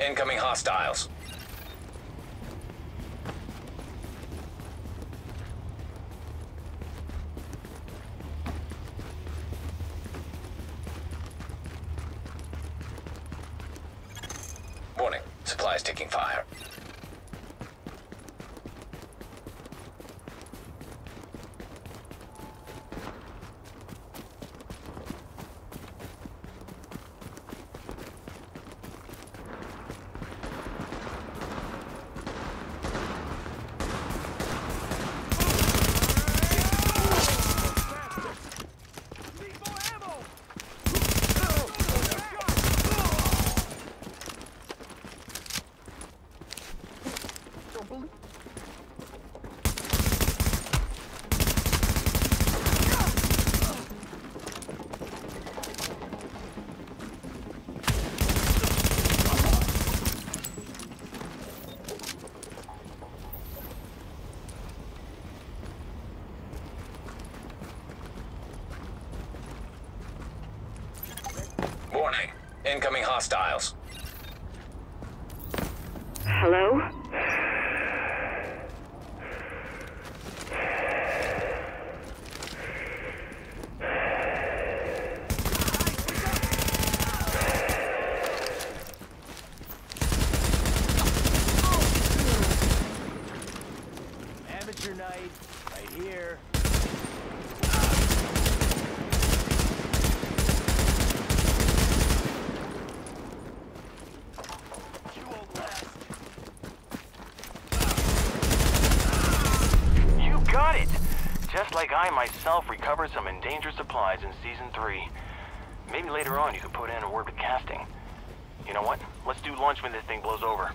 Incoming hostiles. Warning, supplies taking fire. Warning, incoming hostiles. Hello? Right here. You got it! Just like I myself recovered some endangered supplies in Season 3. Maybe later on you can put in a word with casting. You know what? Let's do lunch when this thing blows over.